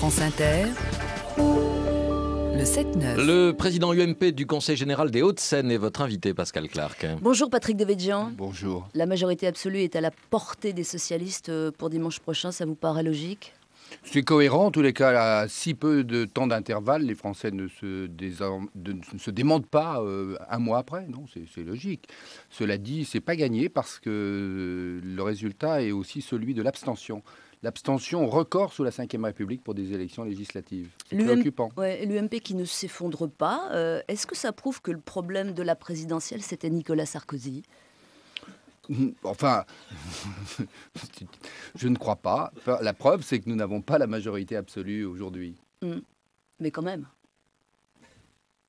France Inter, le 7-9. Le président UMP du Conseil général des Hauts-de-Seine est votre invité, Pascal Clark. Bonjour Patrick Devedjian. Bonjour. La majorité absolue est à la portée des socialistes euh, pour dimanche prochain, ça vous paraît logique? C'est cohérent, en tous les cas, à si peu de temps d'intervalle, les Français ne se, désor- de- ne se démentent pas euh, un mois après. Non, c'est c'est logique. Cela dit, c'est pas gagné parce que le résultat est aussi celui de l'abstention. L'abstention record sous la Ve République pour des élections législatives. C'est préoccupant. Ouais, L'UMP qui ne s'effondre pas, euh, est-ce que ça prouve que le problème de la présidentielle, c'était Nicolas Sarkozy? Enfin, je ne crois pas. La preuve, c'est que nous n'avons pas la majorité absolue aujourd'hui. Mais quand même.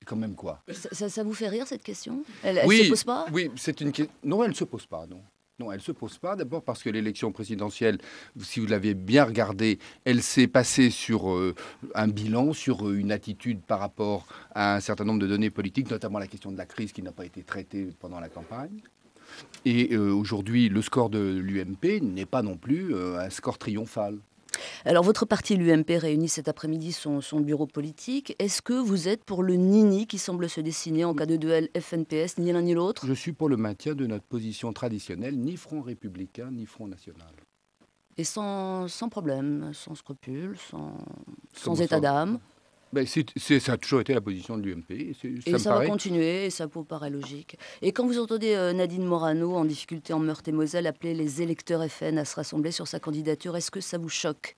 Et Quand même quoi? Ça, ça- ça vous fait rire cette question? Elle ne oui, se pose pas? Oui, c'est une question. Non, elle ne se pose pas, non. Non, elle ne se pose pas. D'abord parce que l'élection présidentielle, si vous l'avez bien regardée, elle s'est passée sur euh, un bilan, sur euh, une attitude par rapport à un certain nombre de données politiques, notamment la question de la crise qui n'a pas été traitée pendant la campagne. Et euh, aujourd'hui, le score de l'UMP n'est pas non plus un score triomphal. Alors votre parti, l'UMP, réunit cet après-midi son, son bureau politique. Est-ce que vous êtes pour le nini qui semble se dessiner en cas de duel FNPS, ni l'un ni l'autre? Je suis pour le maintien de notre position traditionnelle, ni Front républicain, ni Front national. Et sans, sans problème, sans scrupule, sans, état d'âme? Ben, c'est- ça a toujours été la position de l'UMP. et c'est- Et me ça, va continuer, et ça vous paraît logique. Et quand vous entendez euh, Nadine Morano, en difficulté en Meurthe-et-Moselle, appeler les électeurs FN à se rassembler sur sa candidature, est-ce que ça vous choque?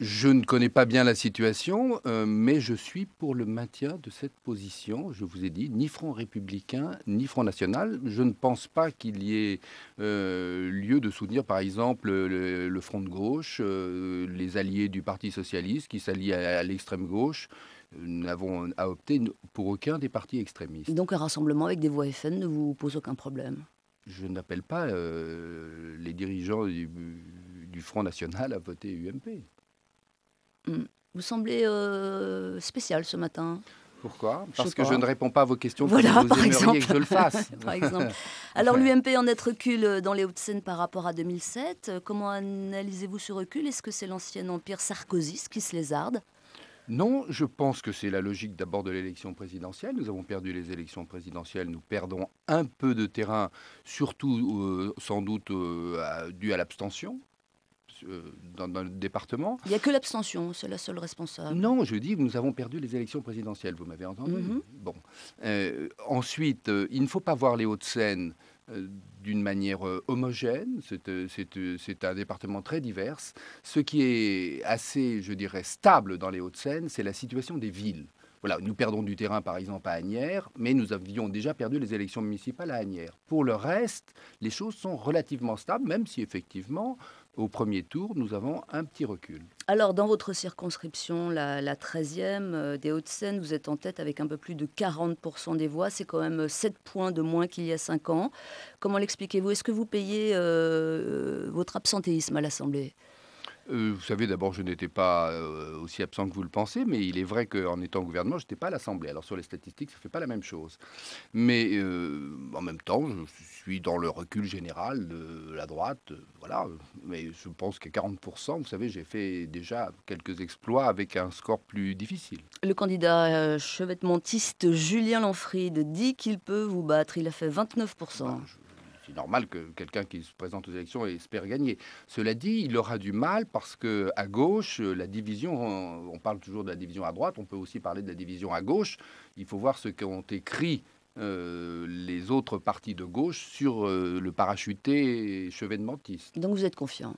Je ne connais pas bien la situation, euh, mais je suis pour le maintien de cette position. Je vous ai dit, ni Front républicain, ni Front national. Je ne pense pas qu'il y ait euh, lieu de soutenir, par exemple, le, le Front de gauche, euh, les alliés du Parti socialiste qui s'allient à, à l'extrême gauche. Nous n'avons à opter pour aucun des partis extrémistes. Donc un rassemblement avec des voix FN ne vous pose aucun problème? Je n'appelle pas les dirigeants du, du Front national à voter UMP. Vous semblez euh, spécial ce matin. Pourquoi? Parce que pas. je ne réponds pas à vos questions Voilà, comme vous par exemple. que je le fasse. Par exemple. Alors l'UMP en net recul dans les Hauts-de-Seine par rapport à 2007. Euh, Comment analysez-vous ce recul? Est-ce que c'est l'ancien empire sarkozyste qui se lézarde? Non, je pense que c'est la logique d'abord de l'élection présidentielle. Nous avons perdu les élections présidentielles, nous perdons un peu de terrain, surtout euh, sans doute euh, dû à l'abstention euh, dans, dans le département. Il n'y a que l'abstention, c'est la seule responsable. Non, je dis nous avons perdu les élections présidentielles, vous m'avez entendu. Mhm. Bon. Euh, ensuite, euh, il ne faut pas voir les Hauts-de-Seine euh, d'une manière euh, homogène. Euh, euh, c'est un département très divers. Ce qui est assez, je dirais, stable dans les Hauts-de-Seine, c'est la situation des villes. Voilà, nous perdons du terrain, par exemple, à Agnières, mais nous avions déjà perdu les élections municipales à Agnières. Pour le reste, les choses sont relativement stables, même si effectivement, au premier tour, nous avons un petit recul. Alors, dans votre circonscription, la, la 13e euh, des Hauts-de-Seine, vous êtes en tête avec un peu plus de 40% des voix. C'est quand même 7 points de moins qu'il y a 5 ans. Comment l'expliquez-vous? Est-ce que vous payez euh, votre absentéisme à l'Assemblée? Euh, vous savez, d'abord, je n'étais pas euh, aussi absent que vous le pensez, mais il est vrai qu'en étant au gouvernement, je n'étais pas à l'Assemblée. Alors sur les statistiques, ça ne fait pas la même chose. Mais euh, en même temps, je suis dans le recul général de la droite. voilà. Mais je pense qu'à 40%, vous savez, j'ai fait déjà quelques exploits avec un score plus difficile. Le candidat chevètementiste Julien Lanfried dit qu'il peut vous battre. Il a fait 29%. Ben, je- C'est normal que quelqu'un qui se présente aux élections espère gagner. Cela dit, il aura du mal parce que à gauche, euh, la division, on parle toujours de la division à droite, on peut aussi parler de la division à gauche. Il faut voir ce qu'ont écrit euh, les autres partis de gauche sur euh, le parachuté chevènementiste. Donc vous êtes confiant.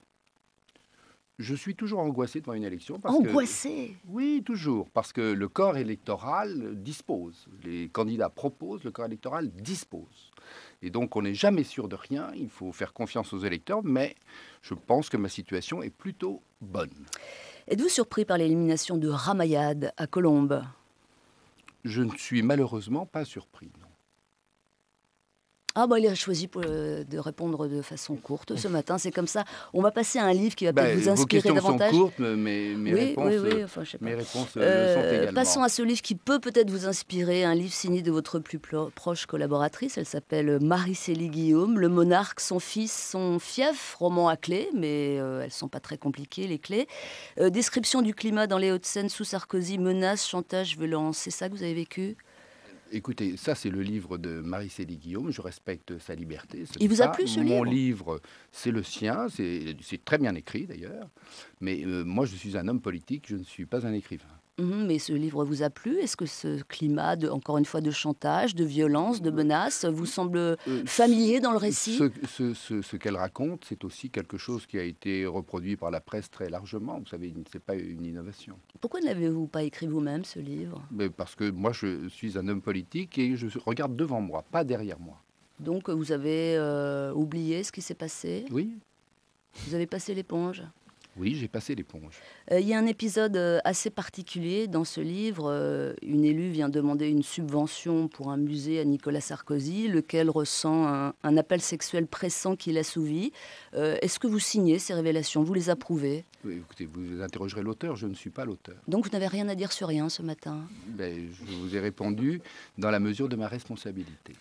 Je suis toujours angoissé devant une élection. Parce que- Angoissé oui, toujours, parce que le corps électoral dispose. Les candidats proposent, le corps électoral dispose. Et donc, on n'est jamais sûr de rien. Il faut faire confiance aux électeurs, mais je pense que ma situation est plutôt bonne. Êtes-vous surpris par l'élimination de Ramayad à Colombes? Je ne suis malheureusement pas surpris. Ah bah il a choisi pour, euh, de répondre de façon courte ce matin, c'est comme ça. On va passer à un livre qui va peut-être Ben, vous vos inspirer questions davantage. sont courtes, mais mes oui, réponses, oui, oui, euh, enfin, je sais pas. mes réponses euh, le Euh, sont également. passons à ce livre qui peut peut-être vous inspirer, un livre signé de votre plus proche collaboratrice. Elle s'appelle Marie-Célie Guillaume, Le monarque, son fils, son fief, roman à clés, mais euh, elles sont pas très compliquées les clés. Euh, description du climat dans les Hauts-de-Seine sous Sarkozy, menaces, chantage, violence. C'est ça que vous avez vécu? Écoutez, ça c'est le livre de Marie-Célie Guillaume, je respecte sa liberté. Il vous a plu, ce Mon livre? livre, c'est le sien, c'est c'est très bien écrit d'ailleurs, mais euh, moi je suis un homme politique, je ne suis pas un écrivain. Mhm, mais ce livre vous a plu? Est-ce que ce climat, de, encore une fois, de chantage, de violence, de menaces, vous semble Euh, familier dans le récit? Ce, ce- ce- ce qu'elle raconte, c'est aussi quelque chose qui a été reproduit par la presse très largement. Vous savez, ce n'est pas une innovation. Pourquoi ne l'avez-vous pas écrit vous-même, ce livre? Mais parce que moi, je suis un homme politique et je regarde devant moi, pas derrière moi. Donc vous avez euh, oublié ce qui s'est passé? Oui, Vous avez passé l'éponge? Oui, j'ai passé l'éponge. Euh, Il y a un épisode euh, assez particulier dans ce livre. Euh, une élue vient demander une subvention pour un musée à Nicolas Sarkozy, lequel ressent un, un appel sexuel pressant qui l'assouvit. Euh, Est-ce que vous signez ces révélations? Vous les approuvez? Oui, Écoutez, vous interrogerez l'auteur, je ne suis pas l'auteur. Donc vous n'avez rien à dire sur rien ce matin? Ben, je vous ai répondu dans la mesure de ma responsabilité.